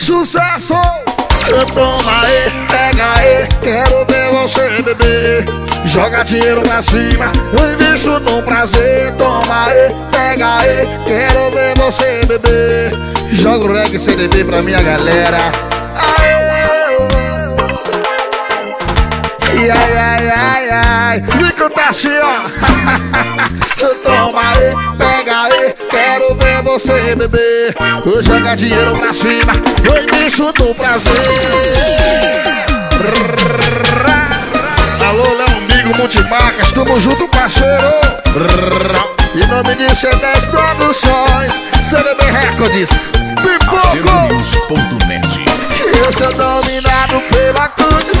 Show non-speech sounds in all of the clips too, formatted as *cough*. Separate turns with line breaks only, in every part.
Sucesso! Toma aí, pega aí, quero ver você beber. Joga dinheiro pra cima, eu invisto num prazer. Toma aí, pega aí, quero ver você beber. Joga o reggae CDB pra minha galera. Ai, ai, ai, ai, ai. Vem cantar assim, ó. *laughs* Toma aí, pega quero ver você beber. Joga dinheiro pra cima, foi bicho do prazer. Alô, Léo Amigo Multimarcas, tamo junto, parceiro. Em nome de C10 Produções, CDB Records, Pipoco. Eu sou dominado pela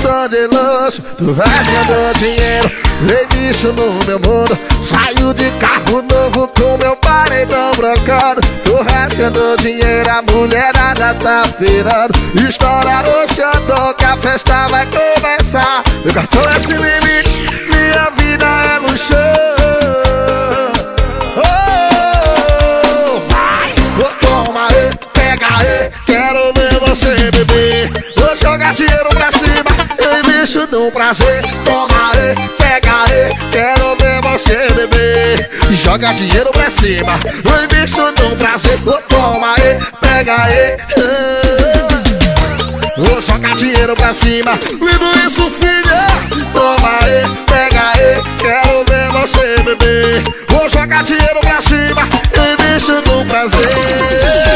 condição de luxo Tu vai ganhando dinheiro, vem isso no meu mundo Saio de carro novo com meu paredão brocando Tô rasgando dinheiro, a mulherada tá pirando Estoura o que a festa vai começar. Meu cartão é sem limite, minha vida é luxo Oh, vai, oh, toma aí, pega aí, quero ver no prazer. Toma aí, pega aí, quero ver você beber. Joga dinheiro pra cima, no prazer. Oh, Toma aí, pega aí. Vou jogar dinheiro pra cima, lindo isso filha. Toma aí, pega aí, quero ver você beber. Vou jogar dinheiro pra cima, eu invisto no prazer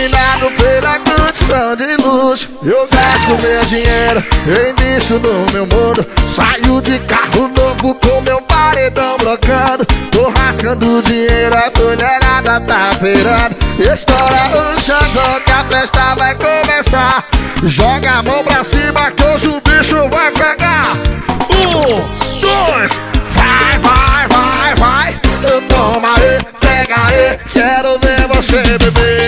dominado pela condição de luxo Eu gasto meu dinheiro, eu invisto no meu mundo. Saio de carro novo com meu paredão blocando Tô rasgando dinheiro, a mulherada tá pirando Estoura o xandão que a festa vai começar. Joga a mão pra cima que hoje o bicho vai pegar. Um, dois, vai, vai, vai, vai. Toma aí, pega aí, quero ver você beber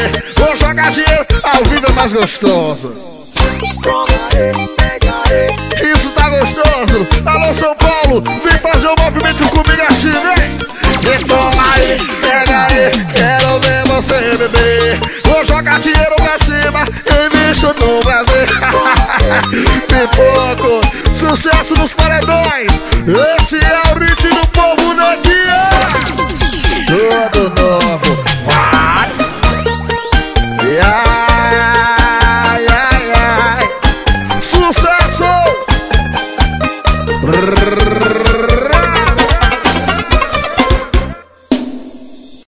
dinheiro, ao vivo é mais gostoso. Isso tá gostoso. Alô São Paulo, vem fazer o um movimento comigo assim, Vem. Toma aí, pega aí, quero ver você beber. Vou jogar dinheiro pra cima, invisto no prazer *laughs* Pipoco, sucesso nos paredões. Esse é o ritmo Brrr.